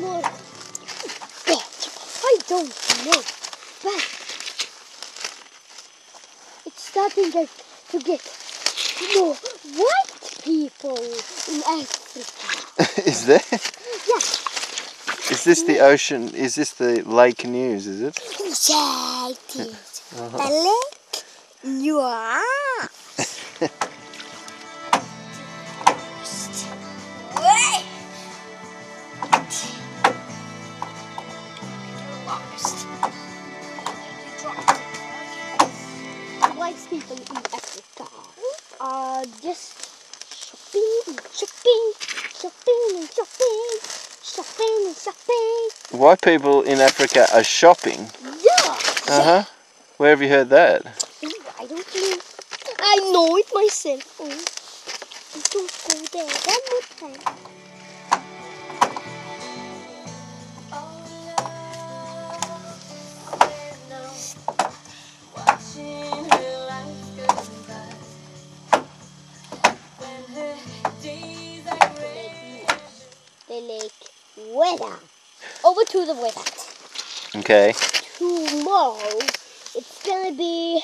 more. I don't know, but it's starting to, get more white people in Africa. is there? Yeah. Is this the ocean? Is this the lake news? Is it? Yeah, it is. The lake? Yeah. White people in Africa are just shopping and shopping, shopping and shopping, shopping and shopping. White people in Africa are shopping. Yeah. Uh huh. Where have you heard that? I don't think I know it myself. Oh, don't go there one more time. Lake weather. Over to the weather. Okay. Tomorrow it's gonna be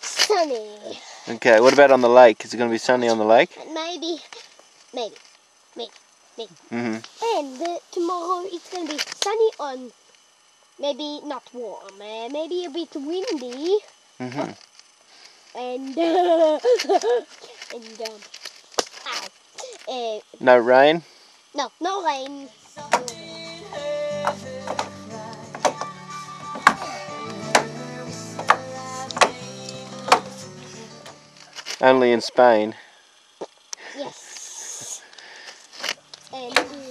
sunny. Okay. What about on the lake? Is it going to be sunny on the lake? Maybe, maybe, maybe. maybe. Mhm. And uh, tomorrow it's gonna be sunny on maybe not warm, uh, maybe a bit windy, hmm and uh, and um, ow. Uh, No rain. No, no rain. Only in Spain. Yes. and